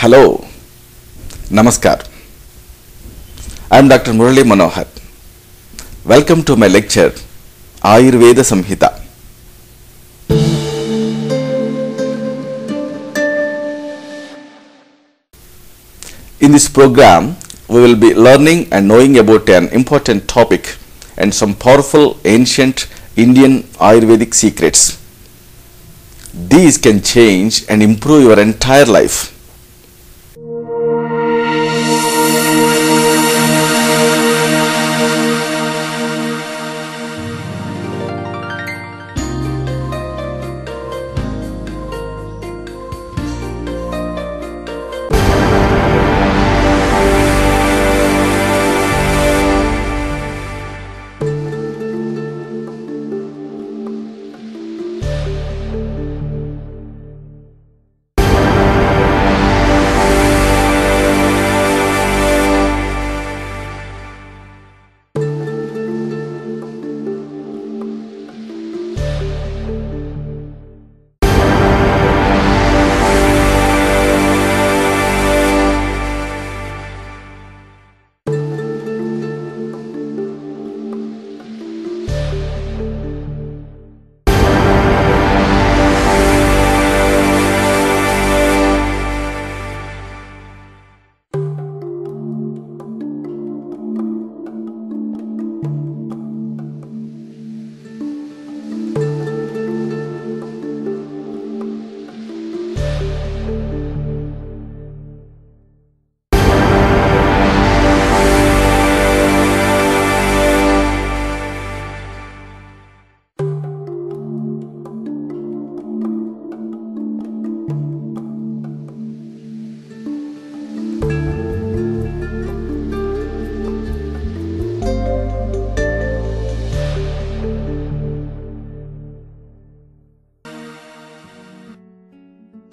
Hello, Namaskar. I am Dr. Murali Manohar. Welcome to my lecture Ayurveda Samhita. In this program, we will be learning and knowing about an important topic and some powerful ancient Indian Ayurvedic secrets. These can change and improve your entire life.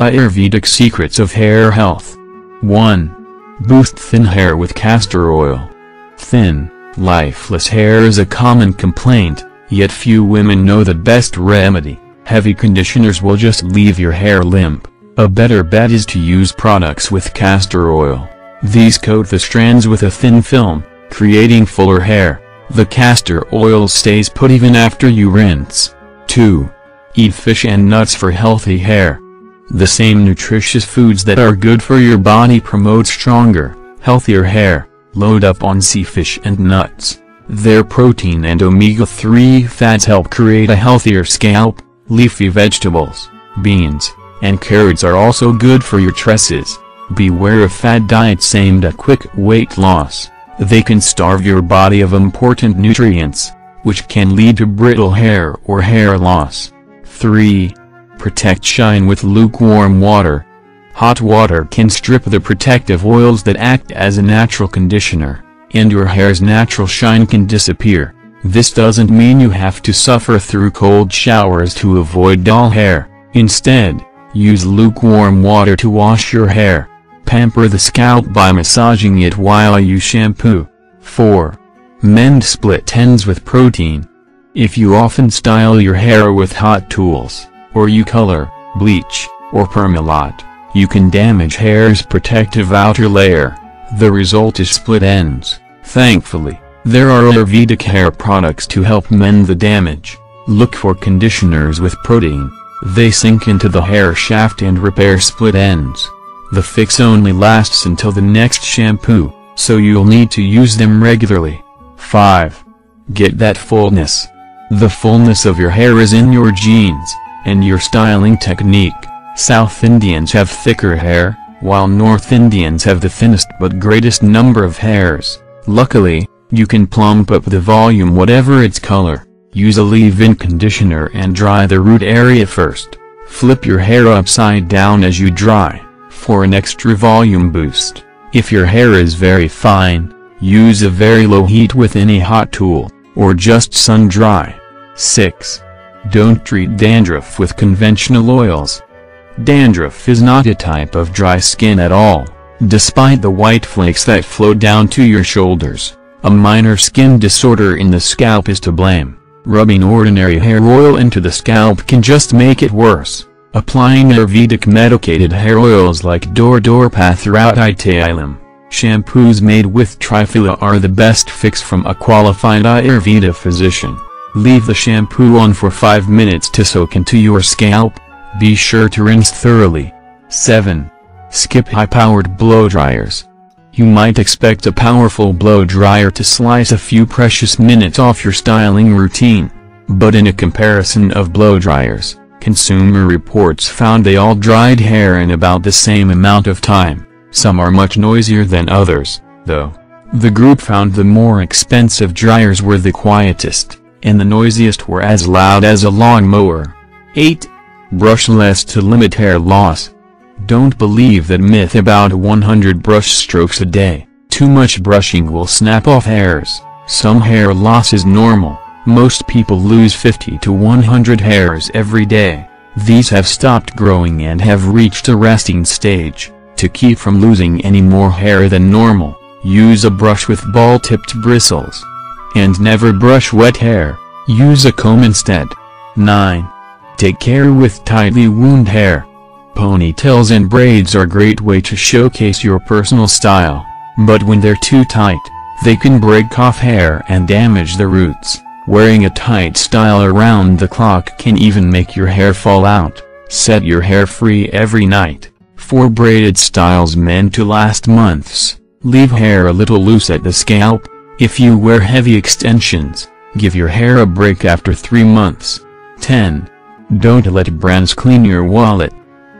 Ayurvedic Secrets of Hair Health 1. Boost thin hair with castor oil. Thin, lifeless hair is a common complaint, yet few women know the best remedy. Heavy conditioners will just leave your hair limp. A better bet is to use products with castor oil. These coat the strands with a thin film, creating fuller hair. The castor oil stays put even after you rinse. 2. Eat fish and nuts for healthy hair. The same nutritious foods that are good for your body promote stronger, healthier hair. Load up on sea fish and nuts. Their protein and omega-3 fats help create a healthier scalp. Leafy vegetables, beans, and carrots are also good for your tresses. Beware of fad diets aimed at quick weight loss. They can starve your body of important nutrients, which can lead to brittle hair or hair loss. 3. Protect shine with lukewarm water. Hot water can strip the protective oils that act as a natural conditioner, and your hair's natural shine can disappear. This doesn't mean you have to suffer through cold showers to avoid dull hair. Instead, use lukewarm water to wash your hair. Pamper the scalp by massaging it while you shampoo. 4. Mend split ends with protein. If you often style your hair with hot tools, or you color, bleach, or permalot, you can damage hair's protective outer layer. The result is split ends. Thankfully, there are Ayurvedic hair products to help mend the damage. Look for conditioners with protein. They sink into the hair shaft and repair split ends. The fix only lasts until the next shampoo, so you'll need to use them regularly. 5. Get that fullness. The fullness of your hair is in your genes, and your styling technique. South Indians have thicker hair, while North Indians have the thinnest but greatest number of hairs. Luckily, you can plump up the volume whatever its color. Use a leave-in conditioner and dry the root area first. Flip your hair upside down as you dry, for an extra volume boost. If your hair is very fine, use a very low heat with any hot tool, or just sun dry. 6. Don't treat dandruff with conventional oils. Dandruff is not a type of dry skin at all, despite the white flakes that float down to your shoulders. A minor skin disorder in the scalp is to blame. Rubbing ordinary hair oil into the scalp can just make it worse. Applying Ayurvedic medicated hair oils like Dor Dorpatharatitailam, shampoos made with Triphala are the best fix from a qualified Ayurveda physician. Leave the shampoo on for 5 minutes to soak into your scalp. Be sure to rinse thoroughly. 7. Skip high-powered blow dryers. You might expect a powerful blow dryer to slice a few precious minutes off your styling routine. But in a comparison of blow dryers, Consumer Reports found they all dried hair in about the same amount of time. Some are much noisier than others, though. The group found the more expensive dryers were the quietest, and the noisiest were as loud as a lawnmower. 8. Brush less to limit hair loss. Don't believe that myth about 100 brush strokes a day. Too much brushing will snap off hairs. Some hair loss is normal. Most people lose 50 to 100 hairs every day. These have stopped growing and have reached a resting stage. To keep from losing any more hair than normal, use a brush with ball-tipped bristles. And never brush wet hair, use a comb instead. 9. Take care with tightly wound hair. Ponytails and braids are a great way to showcase your personal style, but when they're too tight, they can break off hair and damage the roots. Wearing a tight style around the clock can even make your hair fall out. Set your hair free every night. For braided styles meant to last months, leave hair a little loose at the scalp. If you wear heavy extensions, give your hair a break after 3 months. 10. Don't let brands clean your wallet.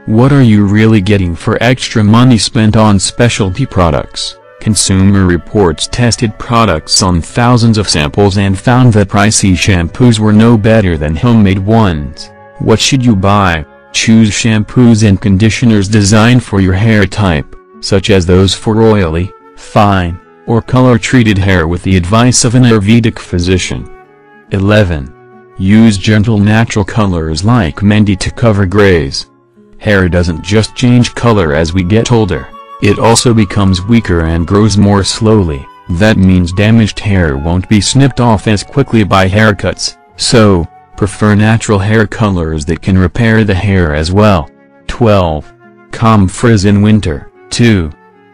What are you really getting for extra money spent on specialty products? Consumer Reports tested products on thousands of samples and found that pricey shampoos were no better than homemade ones. What should you buy? Choose shampoos and conditioners designed for your hair type, such as those for oily, fine, or color-treated hair with the advice of an Ayurvedic physician. 11. Use gentle natural colors like Mehndi to cover grays. Hair doesn't just change color as we get older, it also becomes weaker and grows more slowly, that means damaged hair won't be snipped off as quickly by haircuts, so, prefer natural hair colors that can repair the hair as well. 12. Calm frizz in winter, 2.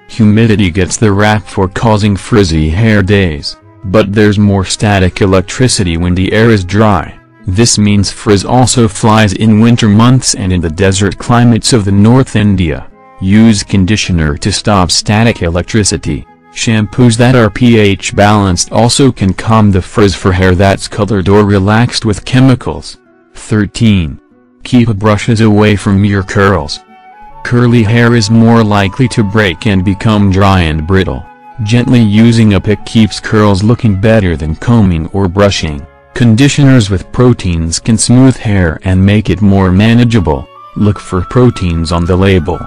Humidity gets the rap for causing frizzy hair days, but there's more static electricity when the air is dry. This means frizz also flies in winter months and in the desert climates of the North India. Use conditioner to stop static electricity. Shampoos that are pH balanced also can calm the frizz for hair that's colored or relaxed with chemicals. 13. Keep brushes away from your curls. Curly hair is more likely to break and become dry and brittle. Gently using a pick keeps curls looking better than combing or brushing. Conditioners with proteins can smooth hair and make it more manageable. Look for proteins on the label.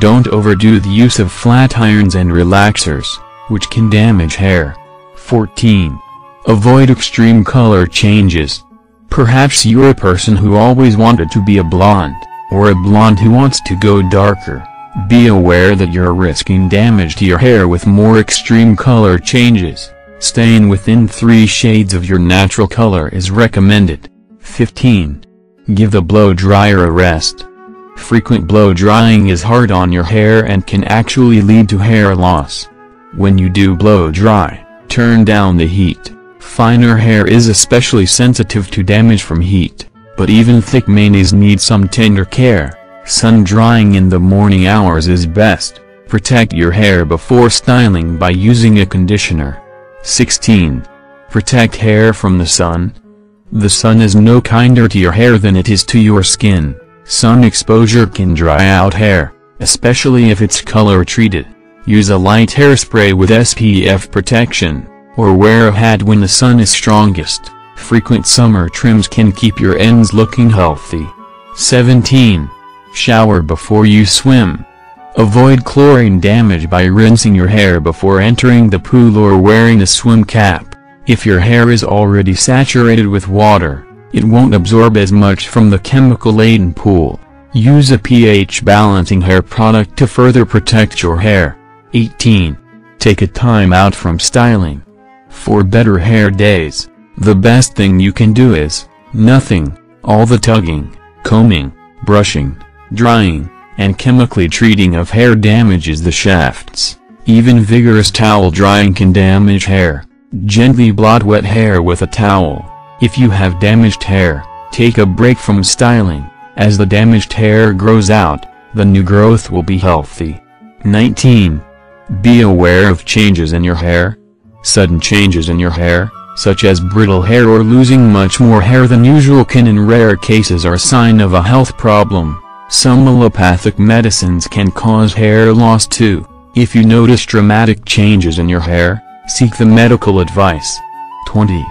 Don't overdo the use of flat irons and relaxers, which can damage hair. 14. Avoid extreme color changes. Perhaps you're a person who always wanted to be a blonde, or a blonde who wants to go darker. Be aware that you're risking damage to your hair with more extreme color changes. Staying within 3 shades of your natural color is recommended. 15. Give the blow dryer a rest. Frequent blow drying is hard on your hair and can actually lead to hair loss. When you do blow dry, turn down the heat. Finer hair is especially sensitive to damage from heat, but even thick manis need some tender care. Sun drying in the morning hours is best. Protect your hair before styling by using a conditioner. 16. Protect hair from the sun. The sun is no kinder to your hair than it is to your skin. Sun exposure can dry out hair, especially if it's color treated. Use a light hairspray with SPF protection, or wear a hat when the sun is strongest. Frequent summer trims can keep your ends looking healthy. 17. Shower before you swim. Avoid chlorine damage by rinsing your hair before entering the pool or wearing a swim cap. If your hair is already saturated with water, it won't absorb as much from the chemical-laden pool. Use a pH balancing hair product to further protect your hair. 18. Take a time out from styling. For better hair days, the best thing you can do is, nothing, all the tugging, combing, brushing, drying, and chemically treating of hair damages the shafts. Even vigorous towel drying can damage hair. Gently blot wet hair with a towel. If you have damaged hair, take a break from styling. As the damaged hair grows out, the new growth will be healthy. 19. Be aware of changes in your hair. Sudden changes in your hair, such as brittle hair or losing much more hair than usual can in rare cases are a sign of a health problem. Some allopathic medicines can cause hair loss too. If you notice dramatic changes in your hair, seek the medical advice. 20.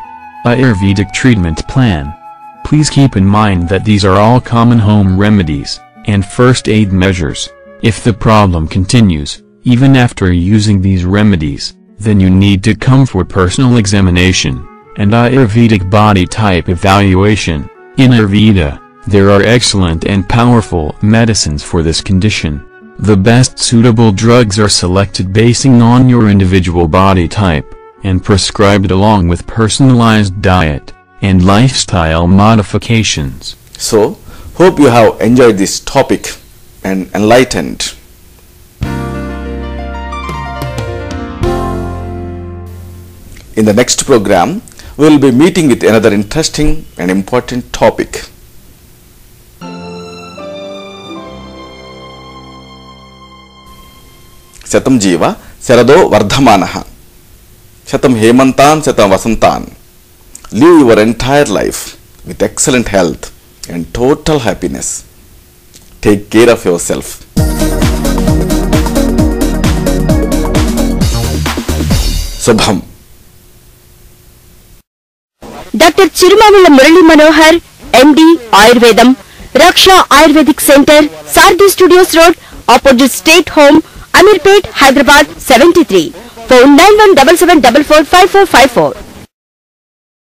Ayurvedic treatment plan. Please keep in mind that these are all common home remedies and first aid measures. If the problem continues, even after using these remedies, then you need to come for personal examination and Ayurvedic body type evaluation. In Ayurveda, there are excellent and powerful medicines for this condition. The best suitable drugs are selected basing on your individual body type, and prescribed along with personalized diet and lifestyle modifications. So, hope you have enjoyed this topic and enlightened. In the next program, we will be meeting with another interesting and important topic. శతం జీవ శరదో వర్ధమాన శతం హేమంతాన్ శతం వసంతాన్ live your entire life with excellent health and total happiness take care of your self శుభం doctor Chirumamilla Murali Manohar MD Ayurvedam Raksha ayurvedic centre Sarathi studios road opposite state home Ameerpet Hyderabad seventy three. Phone nine one double seven double four five four five four.